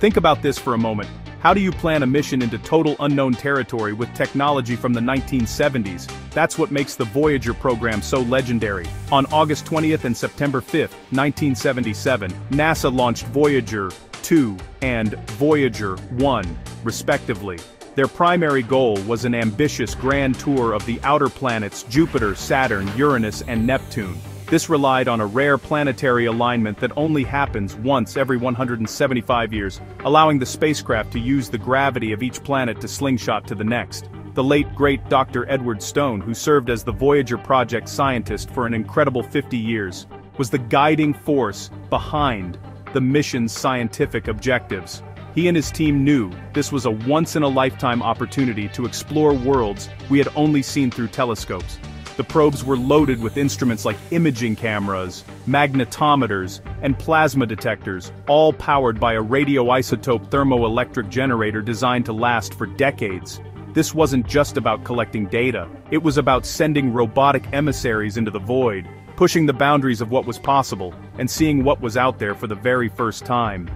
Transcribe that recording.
Think about this for a moment. How do you plan a mission into total unknown territory with technology from the 1970s? That's what makes the Voyager program so legendary. On August 20th and September 5th, 1977, NASA launched Voyager 2 and Voyager 1, respectively. Their primary goal was an ambitious grand tour of the outer planets Jupiter, Saturn, Uranus and Neptune. This relied on a rare planetary alignment that only happens once every 175 years, allowing the spacecraft to use the gravity of each planet to slingshot to the next. The late great Dr. Edward Stone, who served as the Voyager project scientist for an incredible 50 years, was the guiding force behind the mission's scientific objectives. He and his team knew this was a once-in-a-lifetime opportunity to explore worlds we had only seen through telescopes. The probes were loaded with instruments like imaging cameras, magnetometers, and plasma detectors, all powered by a radioisotope thermoelectric generator designed to last for decades. This wasn't just about collecting data, it was about sending robotic emissaries into the void, pushing the boundaries of what was possible, and seeing what was out there for the very first time.